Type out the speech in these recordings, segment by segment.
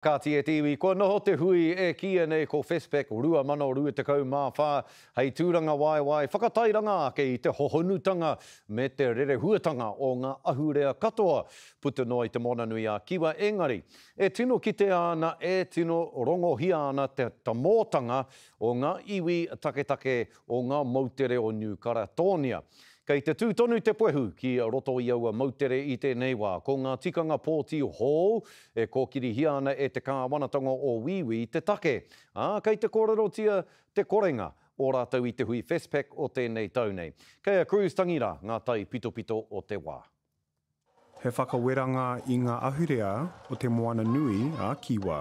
Kāti e te iwi, kua noho te hui e kīia nei ko FESPAC 2024 hei tūrangawaewae whakatairanga ake i te hohonutanga me te rerehuatanga o ngā ahurea katoa puta noa i Te Moananui-a-Kiwa engari e tino kitea ana e tino rongohia ana te tamōtanga o ngā iwi taketake o ngā moutere o Niu Karatōnia. Kei te tū tonu te puehu ki roto i aua moutere i tēnei wā. Ko ngā tikanga pōti hou e kōkirihia ana e te kāwanatanga o Wīwī te take, ā, kei te kōrerotia te korenga o rātou i te hui Festpac o tēnei tau nei. Kei a Cruz Tangira ngā taipitopito o te wā. He whakaweranga i ngā ahurea o Te Moana Nui a Kiwa.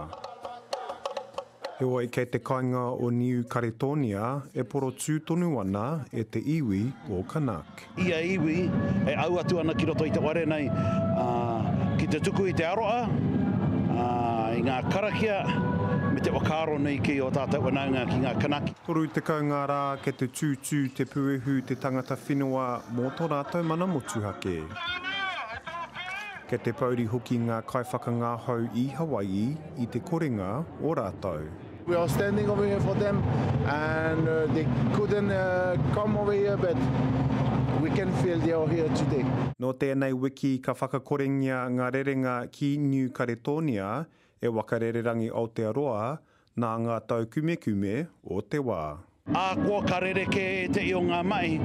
Heoi, kei te kainga o Niu Karetōnia e porotū tonu ana e te iwi o Kanak. Ia iwi e au atu ana ki roto i te ware nei ki te tuku i te aroha, i ngā karakia, me te whakaaro nei kei ō tātou whanaunga ki ngā Kanaki. Toru tekau ngā rā kia te tūtū te puehu te tangata whenua mō tō rātou mana motuhake. Kia te pouri hoki ngā kaiwhakangahau i Hawaii i te korenga o rātou. We are standing over here for them and they couldn't come over here but we can feel they are here today. Nō tēnei wiki ka whakakorengia ngā rerenga ki Niu Karetōnia e Waka Rererangi Aotearoa Nā ngā taukumekume o te wā. Ahakoa ka rerekē ētehi o ngā mahi,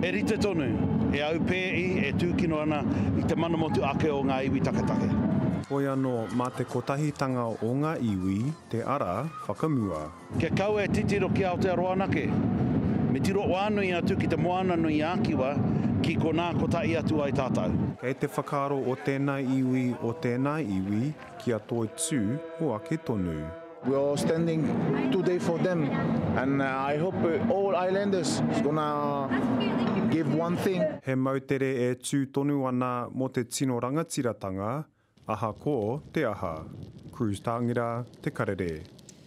e rite tonu, e aupēhi, e tūkino ana i te mana motu ake o ngā iwi taketake. Whoi anō, mā te kotahitanga o ngā iwi te ara whakamua. Kia kaua e titiro ki Aotearoa anake, me tiro whānui atu ki Te Moana-nui-ā-Kiwa ki konā kotahi atu ai tātou. Kei te whakaaro o tēnā iwi, o tēnā iwi, Ki a Toitū o ake tonu. We are all standing today for them and I hope all islanders is gonna give one thing. He moutere e tū tonu ana mō te tino rangatiratanga, aha ko te aha. Cruz Tāngira, Te Karere.